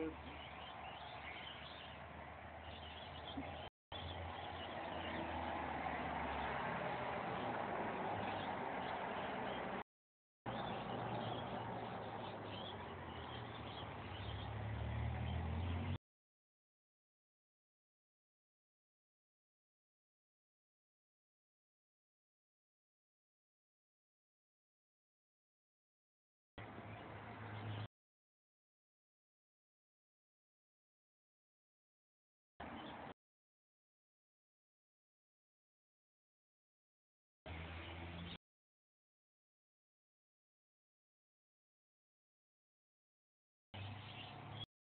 Good.